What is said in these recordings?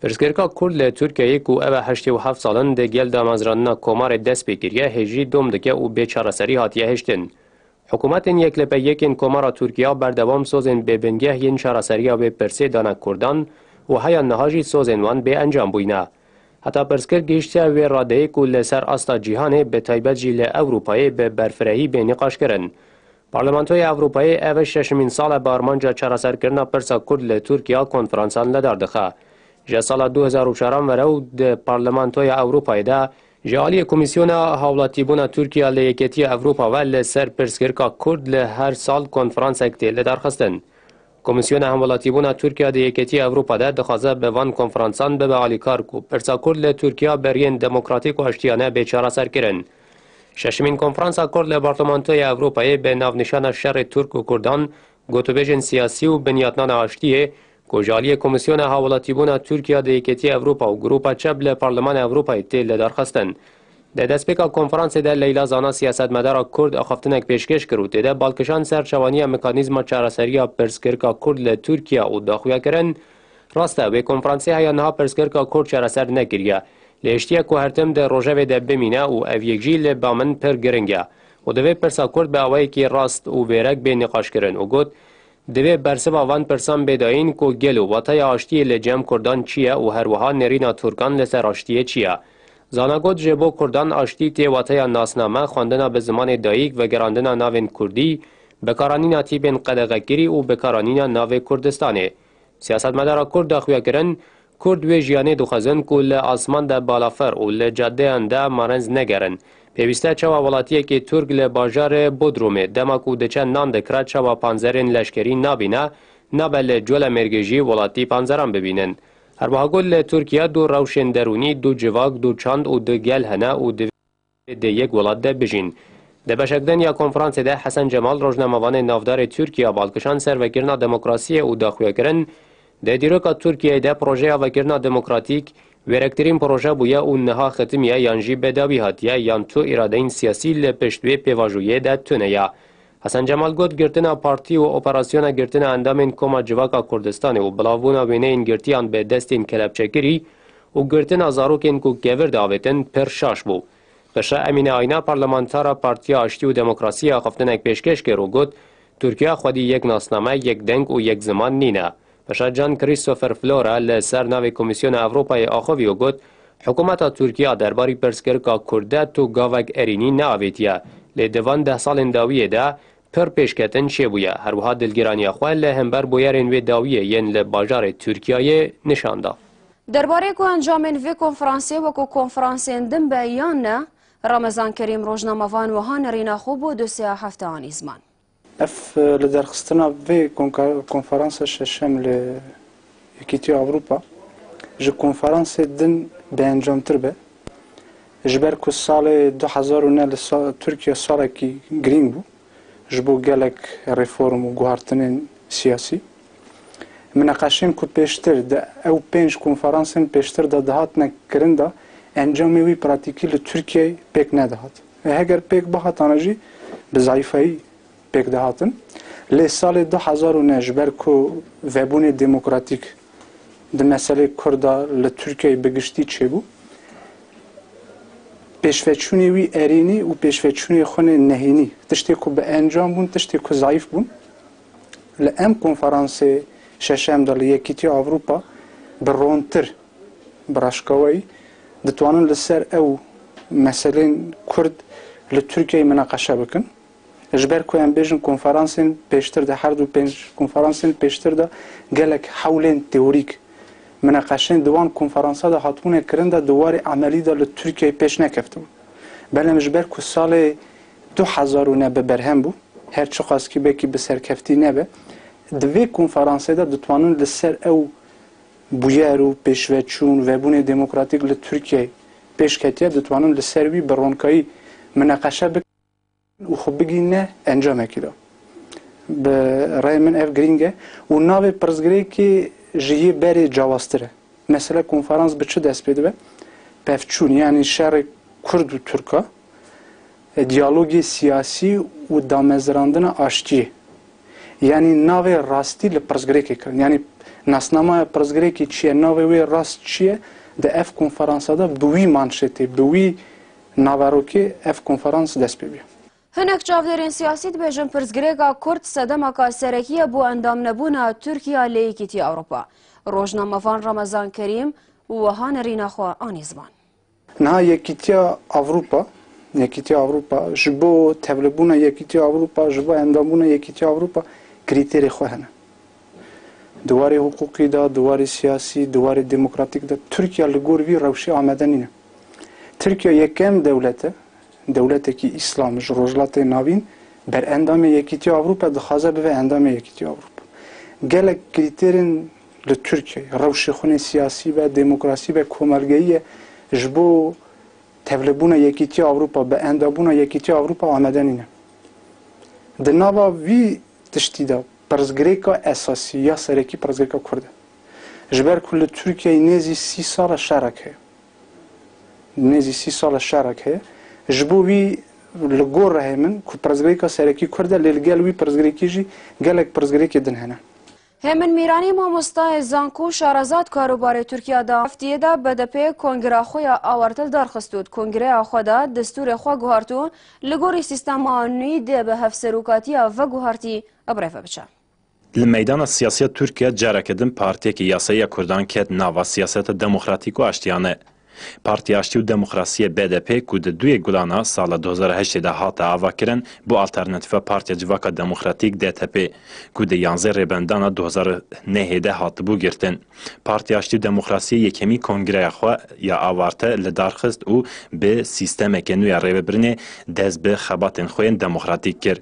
Pirsgirêka Kurd li Tirkiyeyê ku ev a heştê û heft sal in di gel damezrandina komarê dest pê kiriye hêjî dom dike û bê çareserî hatiye hiştin. Hikûmetên yek li pey yekên Komara Tirkiya berdewam sozên bêbingeh yên çareseriya vê pirsê dane Kurdan û heya niha jî sozên wan bê encam bûyne. Heta pirsgir gihîştiye wê radeyê ku li ser asta cîhanê bi taybet jî li Ewropayê bi berfirehî bê nîqaşkirin Parlamentoya Ewropayê ev şeşmîn sal e bi armanca çareserkirina pirsa kurd li Tirkiya konferansan li dar dixe. Ji sala du hezar û çar an were û di Parlamentoya Ewropayê de ji aliyê Komîsyona Hawlatîbûna Tirkiya li Yeketiya Ewropa ve li ser pirsgirka kurd li her sal konferansek tê lidarxistin. Komîsyona Hemwelatîbûna Tirkiya di Yeketîya Ewropa de dixwaze bi van konferansan bibe alîkar ku pirsa kurd li Tirkiya beriyên demokratîk û aştiyane bê çareserkirin. Şeşmîn konferansa kurd li Bartomantoya Ewropayê bi navnîşana Şerê Tirk û Kurdan, Gotûbêjên siyasî û binyatnana aştiyê ku ji aliyê Komîsyona Hawwelatîbûna Tirkiya di Yeketîya Ewropa û Grûpa Çep li Parlemana Ewropayê tê lidarxistin, Di destpêka konferansê de Leyla Zana siyasetmedara Kurd axaftinek pêşkêş kir û tê de balkişand ser çavaniya mekanîzma çareseriya pirsgirka Kurd li Tirkiye û daxuya kirin, Rast e, wê konferansê heya niha pirsgirka Kurd çareser nekiriye. Lê hiştiye ku her tim di rojevê de bimîne û ev yek jî li ba min pir giring e. Û divê pirsa Kurd bi awayekî rast û bêrek bê nîqaşkirin û got, Divê bersiva van pirsan bê dayîn ku gelo wataya aştiyê li cem Kurdan çi ye û her wiha nêrîna Turkan li ser aştiyê çi ye. Zana got, Ji bo kurdan aştî tê wateya nasname, xwendina bi zimanê dayîk, vegerandina navên kurdî, bikaranîna tîpên qedexekirî û bikaranîna navê Kurdistanê. Siyasetmedara kurd daxuya kirin, Kurd wê jiyanê dixwezin ku li asman de balafir û li cadeyan de marenz negerin. Pêwîste çawa welatiyekê Turk li bajarê Bodrûmê dema ku diçe nan dikire çawa panzerên leşkerî nabîne, nabe li Colemêrgê jî welatî panzeran bibînin. Herwiha got li Tirkiye du rewşên derûnî, du civak, du çand û du gel hene û divê di yek welat de bijîn. Di beşekdin ya konferansê de Hesen Cemal rojnamevanê navdarê Tirkiye bal kişand ser vekirina demokrasiyê û daxuyekirin, Di dîroka Tirkiyeyê de projeya vekirina demokratîk wêrektirîn proje bûye û niha xitimiye yan jî bêdawî hatiye yan tu îradeyên siyasî li pişt wê pêvajoyê de tune ye. Hesen Cemal got, Girtina partî û operasyona girtina endamên Koma Civaka Kurdistanê û bilavbûna wêneyên girtiyan bi destên kelepçekirî û girtina zarokên ku kevir diavêtin pir şaş bû. Pişre Emîne Ayna Parlemantera Partiya Aştî û Demokrasiyê axiftinek pêşkêş kir û got, Tirkiya xwedî yek nasname, yek deng û yek ziman nîne. Paşa Can Christopher Flora li ser navê Komîsyona Ewropayê axivî û got, Hikûmeta Tirkiya derbarî pirsgirika Kurd de tu gavek erînî neavêtiye, lê di van deh salên dawiyê de pir pêşketin çêbûye. Herwiha dilgîraniya xwe li hember bûyerên wê dawiyê yên li bajarê Tirkiyeyê nîşan da. Derbarê ku encamên vê konferansê wekû konferansên din be yan ne, Ramezan Kerîm rojnamevan wiha nerîna xwe bo dosyeya hefte anî ziman. Ev lidarxistina vê konferansa şeşem li Yekîtiya Ewropa ji konferansê din biencamtir be, ji ber ku salê du hezar û neh li Tirkiye salekî girîng bû ji bo gelek reform û guhartinên siyasî. Mineqeşên ku pêştir di ew pênc konferansên pêştir de dihatine kirin de encamê wî pratîkî li Tirkiyeyê pêk nedihat. Ev heger pêk bihatane jî bi zayîfayî pêk dihatin. Lê salê du hezar û neh ji ber ku vebûnê demokratîk di meselê kurd de li Tirkiyeyê bi giştî çêbû, pêşveçûnê wî erênî û pêşveçûnê xwe nê nehênî, tiştê ku bi encam bûn, tiştê ku zayîf bûn. Li em konferansê şeşem de li Yekîtiya Ewropa bi rontir Bi raşkawayî ditwanin li ser ew meselên Kurd li Tirkiyeyê minaqeşe bikin. Ji ber ku em bêjin konferansên pêştir de her du pênc konferansên pêştir de gelek hewlên teorîk minaqeşên di wan konferansa de hatibûne kirin de di warê emelî de li Tirkiyeyê pêş nekevtibûn. Belem ji ber ku salê du hezar û neh bi berhem bû, her çiqaskî wekî bi serkeftî nebe, di vê konferansê de ditwanin li ser ew Bûyer û pêşveçûn, vebûnê demokratîk li Tirkiyeyê pêş ketiye, ditwanin li ser wî bi ronkayî mineqeşe bikin û xwe bigihîne encamekî de. Bi rayê min ev girîng e û navê pirsgirêkê ji yê berê cawaztir e. Mesele konferans bi çi dest pê dibe? Pevçûn yanî şerê kurd û tirk e. Diyalogê siyasî û damezirandina aştiyê yanî navê rastî li pirsgirêkê kirin. Yanî nasnamaya pirsgirêkê çi ye, navê wê rast çi ye di ev konferansa de bi wî manşetê, bi wî naverokê ev konferans dest pê bî. Hinek çavdêrên siyasî dibêjin pirsgirêka kurd sedemaka serekî ye bo endamnebûna Tirkiya li Yekîtiya Ewropa. Rojnamevan Ramezan Kerîm wiha nerîna xwe anî ziman. Niha Yekîtiya Ewropa, Yekîtiya Ewropa, ji bo tevlibûna Yekîtiya Ewropa, ji bo endambûna Yekîtiya Ewropa krîterê xwe hene. Di warê hiqûqî de, di warê siyasî, di warê demokratîk de Tirkiye li gor vî rewşê amade nîne. Tirkiye yekem dewlet e, dewletekî îslam ji Rojhilatê Navîn berendamê Yekîtiya Ewropa dixwaze bibe endamê Yekîtiya Ewropa. Gelek krîterên. li Tirkiyeyê, rewşê xwe nê siyasî be, demokrasî be, komelgeyî ye, ji bo tevlibûna Yekîtiya Ewropa, bi endabûna Yekîtiya Ewropa amade nîne. Di nava vî tiştî de pirsgirêka esasî ya serekî pirsgirêka Kurd e. Ji ber ku li Tirkiyeyê nêzî sî sal e şerek heye. Nêzî sî sal e şerek heye. Ji bo vî li gor re heye min ku pirsgirêka serekî Kurd e lê li gel wî pirsgirêkî jî gelek pirsgirêkê din hene. Hemin Mîranî mamostayê zanku şarazad karûbarê Tirkiya da heftiyê de BDP'ê kongira xwe ya awertil darxist û di kongireya xwe de destûrê xwe guhart û li gorî sîstema nûî dê bi hevserokatiya veguhartî birêve biçe. Li meydana siyasiya Tirkiya careke din partiyekî yasayî ya kurdan ket nava siyaseta demokratîk û aştiyane. Partiya Aştî û Demokrasiyê, BDP, ku di duyê gulan a sala du hezar û heştê de hate avakirin bi Alternatifa Partiya Civaka Demokratîk, DTP, ku di yanzê Rêbendana du hezar û nehê de hatibû girtin. Partiya Aştî û Demokrasiyê yekemîn kongreya xwe ya awarte li dar xist û bi sîstemeke nû ya rêvebirinê dest bi xebatên xwe yên demokratîk kir.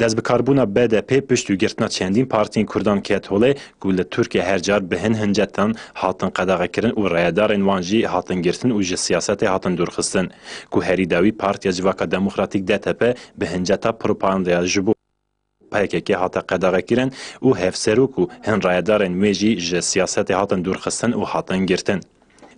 Destbikarbûna BDP pişt û girtina çendîn partiyên Kurdan ket holê ku li Tirkiye her car bi hin hincetan hatin qedexekirin û rayedarên wan jî hatin girtin û ji siyasetê hatin dûrxistin ku herî dawî Partiya Civaka Demokratîk, DTP, bi hinceta propagandaya ji bo PKK hate qedexekirin û hevserok û hin rayedarên wê jî ji siyasetê hatin dûrxistin û hatin girtin.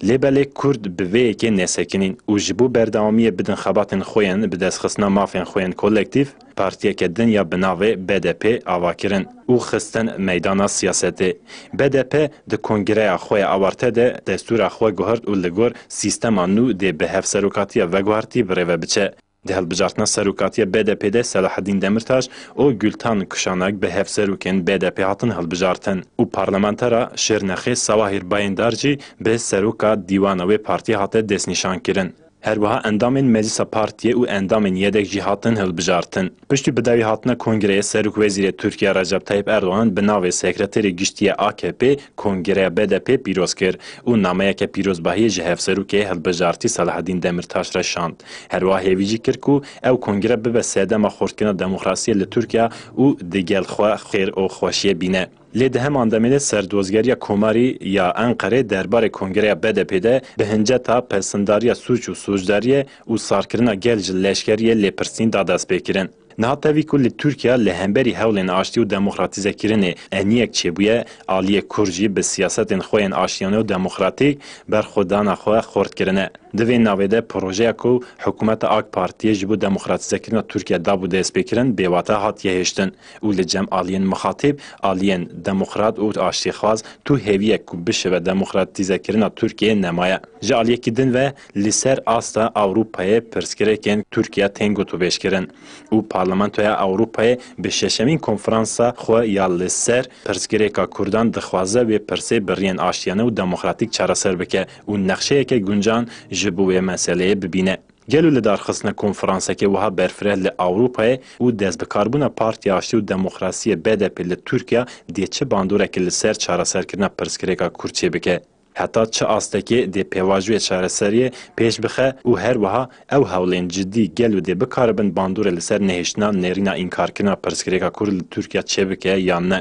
Lê belê Kurd bi vê yekê nêsekinîn û ji bo berdewamiyê bidin xebatên xwe yên bi destxistina mafên xwe yên kolektîf, partiyeke din ya bi navê BDP ava kirin û xistin meydana siyasetê. BDP di kongreya xwe ya awarte de destûra xwe guhart û li gor sîstema nû dê bi hevserokatiya veguhartî birêve biçe. Di hilbijartina serokatiya BDP'ê de Selahedîn Demirtaş û Gultan Kuşanak bi hevserokên BDP'ê hatin hilbijartin û parlamentera Şirnexê Sawahir Bayindar jî bi seroka dîwana wê partiyê hate destnîşankirin. Her wiha endamên meclisa partiyê û endamên yedek jî hatin hilbijartin. Piştî bi dawî hatina kongreyê Serok Wezîrê Tirkiye Recep Tayîp Erdogan bi navê Sekreterê Giştî ya AKP'ê kongreya BDP'ê pîroz kir û nameyeke pîrozbahiyê ji hevserokê hilbijartî Selahedîn Demirtaş re şand. Her wiha hêvî jî kir ku ew kongre bibe sedema xurtkirina demokrasiyê li Tirkiye û di gel xwe xêr û xweşiyê bîne. Lê di heman demê de serdozgeriya Komarî ya Enqerê derbarê kongreya BDP'ê de bi hinceta pesindariya sûc û sûcdariyê û sarkirina gel ji leşkeriyê lêpirsîn da destpêkirin. Niha tevî ku li Tirkiye li hemberî hewlên aştî û demokratîzekirinê eniyek çêbûye, aliyê Kurd jî bi siyasetên xwe yên aştiyane û demokratîk berxwedana xwe xort kirine. Di vê navê de projeya ku hikûmeta ak Partiyê ji bo demokratîzekirina Tirkiye dabû destpêkirin bêwate hatiye hêştin û li cem aliyên mixatîb, aliyên demokrat û aştîxwaz tu hêviyek ku bişive demokratîzekirina Tirkiyeyê nemaye. Ji aliyekî din ve, Li ser asta Ewropayê pirsgirêkên Tirkiye tên gotûbêjkirin û Parlamentoya Ewropayê bi şeşemîn konferansa xwe ya li ser pirsgirêka Kurdan dixwaze wê pirsê bi riyên aştiyane û demokratîk çareser bike û nexşeyeke guncan ji bo wê meseleyê bibîne. Gelo lidarxistina konferansekê wiha berfireh li Ewropayê û destbikarbûna Partiya Aştî û Demokrasiyê, BDP, li Tirkiye dê çi bandoreke li ser çareserkirina pirsgirêka Kurd çêbike? heta çi astekê dê pêvajoyê çareseriyê pêş bixe û her wiha ew hewlên cidî gel û dê bikaribin bandorê li ser nehiştina nêrîna înkarkirina pirsgirêka kurd li Tirkiya çêbike yan ne.